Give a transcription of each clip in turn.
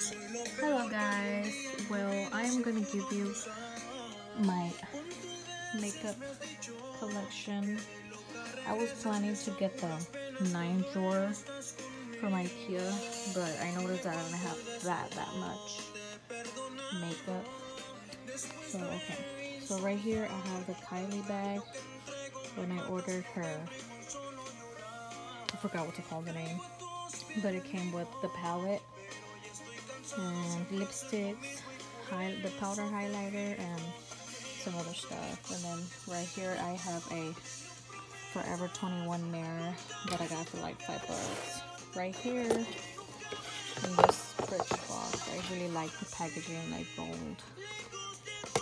Hello guys, well I am gonna give you my makeup collection. I was planning to get the 9 drawer from Ikea, but I noticed that I don't have that that much makeup. So okay, so right here I have the Kylie bag. When I ordered her, I forgot what to call the name, but it came with the palette and lipsticks, high, the powder highlighter, and some other stuff. And then right here I have a Forever 21 mirror that I got for like five bucks. Right here in this Birchbox, I really like the packaging, like gold.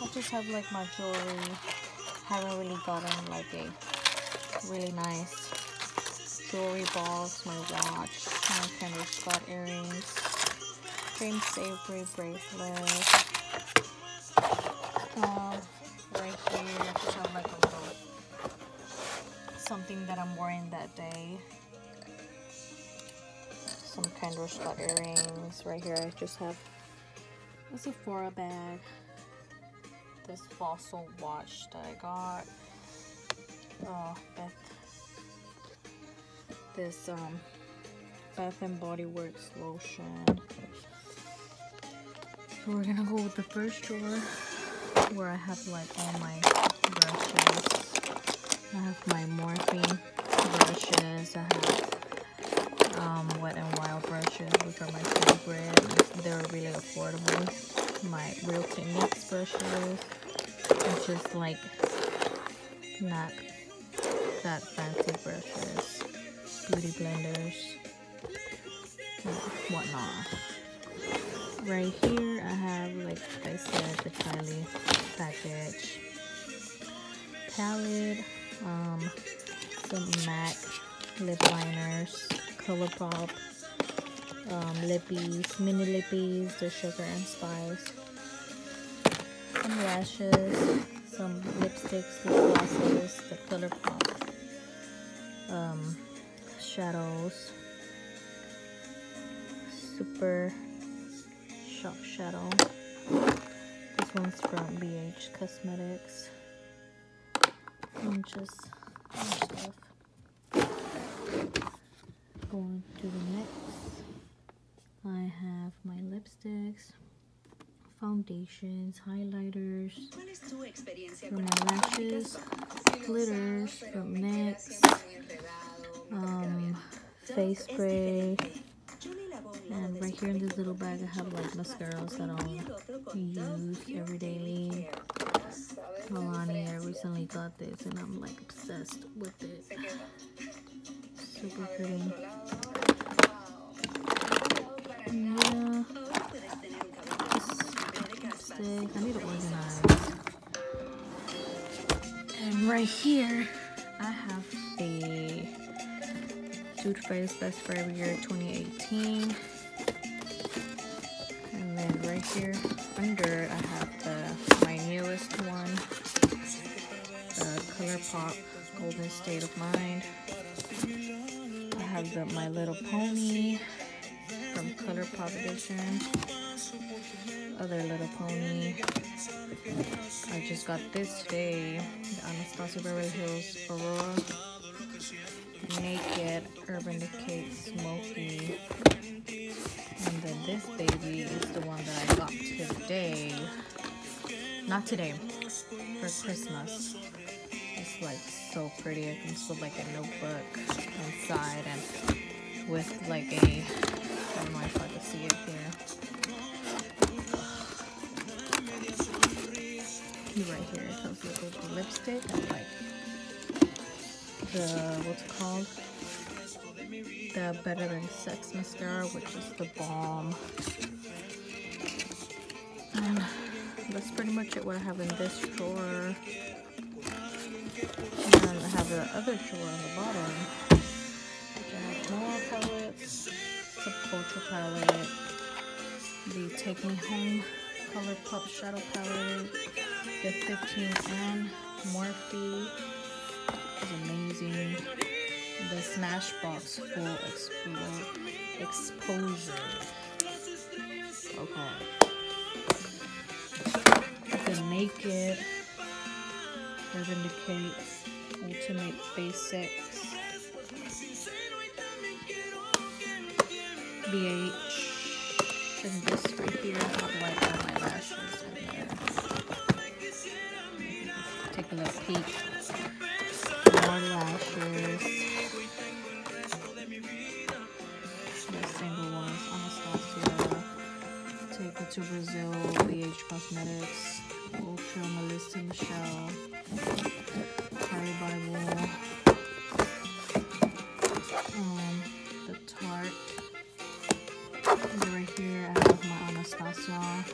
I just have like my jewelry. Haven't really gotten like a really nice jewelry box, my watch, my Kendra Scott earrings cream savory bracelet. Um, right here, have like a little something that I'm wearing that day. Some kind of Scott earrings. Right here, I just have a Sephora bag. This fossil watch that I got. Oh, Beth. This um Bath and Body Works lotion. So we're gonna go with the first drawer where I have like all my brushes. I have my Morphe brushes. I have um, Wet n Wild brushes, which are my favorite. They're really affordable. My Real Techniques brushes, which is like not that fancy brushes. Beauty blenders, whatnot right here I have like I said the Kylie package. Palette um some MAC lip liners Colourpop um, lippies mini lippies the sugar and spice. Some lashes some lipsticks lip glosses the Colourpop um, shadows. Super Shock Shadow. This one's from BH Cosmetics. And just stuff. Going to the next. I have my lipsticks, foundations, highlighters, from my lashes, glitters from NYX, um, face spray, and right here in this little bag, I have like mascaras that I'll use every day. Milani, I recently got this and I'm like obsessed with it. Super pretty. Yeah. I need to organize. And right here, I have a Too Faced Best for Every Year 2018 right here. Under I have the my newest one. The Colourpop Golden State of Mind. I have the My Little Pony from Colourpop edition. Other Little Pony. I just got this today. The Anastasia Beverly Hills Aurora. Naked Urban Decay Smoky and then this baby is the one that I got today. Not today, for Christmas. It's like so pretty. It comes with like a notebook inside and with like a, I don't know if I can see it here. Right here, it comes with a lipstick and like the, what's it called? The Better Than Sex mascara, which is the balm. And that's pretty much it what I have in this drawer. And I have the other drawer on the bottom. Which more palettes, Subculture palette, the Take Me Home Colourpop Shadow palette, the 15 and Morphe is amazing the Smashbox Full Expo Exposure. Okay. The Naked Urban Decay Ultimate Basics BH and this right here how do I put my lashes in there take a little peek Cosmetics Ultra Melissa Michelle Carli Bybel um, the Tarte right here I have my Anastasia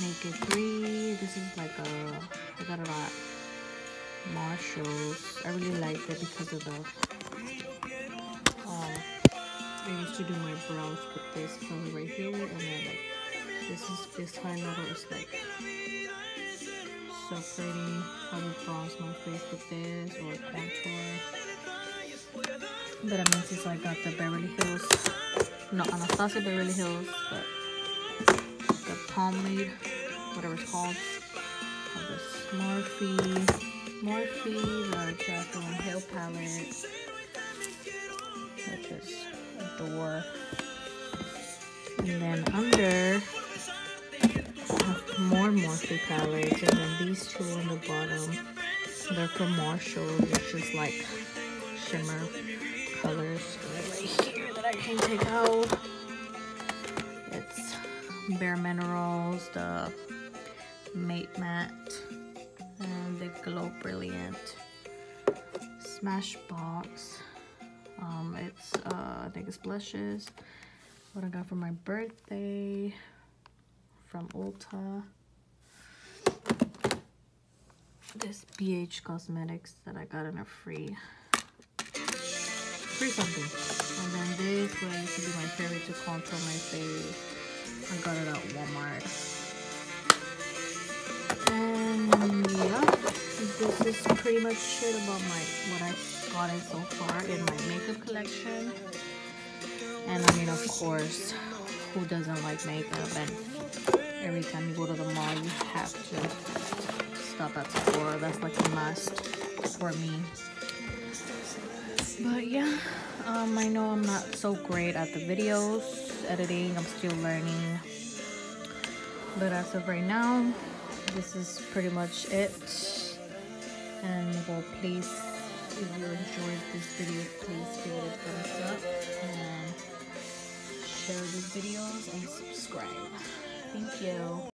Naked 3. This is like a, I got it at Marshalls. I really liked it because of the, um, I used to do my brows with this color right here. And then like, this is, this highlighter is like so pretty. I would bronze my face with this or contour. But I mean, since I got the Beverly Hills not Anastasia Beverly Hills, but the pomade, whatever it's called. Have this Morphe, Morphe, the Jaclyn Hill palette, which is Adore. And then under, Morphe palettes, and then these two on the bottom, they're from Marshall, which is like shimmer colors right here that I can take out. It's Bare Minerals, the Mate Matte, and the Glow Brilliant Smashbox. Um, it's, uh, I think it's blushes. What I got for my birthday from Ulta. This BH Cosmetics that I got in a free free something. And then this one used to be my favorite to contour my face. I got it at Walmart. And yeah, this is pretty much it about my what I've gotten so far in my makeup collection. And I mean, of course, who doesn't like makeup? And every time you go to the mall, you have to stop at Sephora. That's like a must for me. But yeah, um, I know I'm not so great at the videos, editing, I'm still learning. But as of right now, this is pretty much it. And well, please, if you enjoyed this video, please give it a thumbs up and share these videos and subscribe. Thank you.